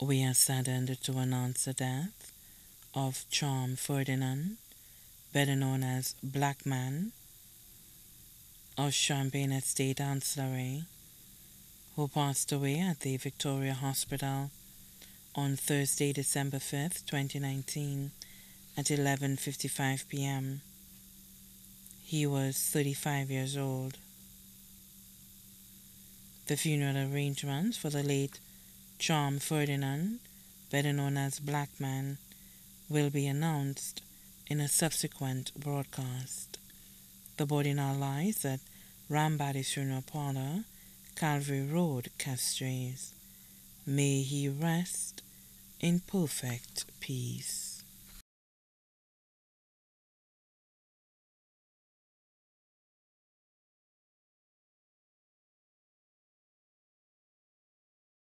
We are saddened to announce the death of Charm Ferdinand, better known as Black Man, of Champagne Estate Anse La Raye, who passed away at the Victoria Hospital on Thursday, December 5th, 2019 at 11:55 p.m. He was 35 years old. The funeral arrangements for the late Charm Ferdinand, better known as Black Man, will be announced in a subsequent broadcast. The body now lies at Rambadi Parlor, Calvary Road, Castries. May he rest in perfect peace.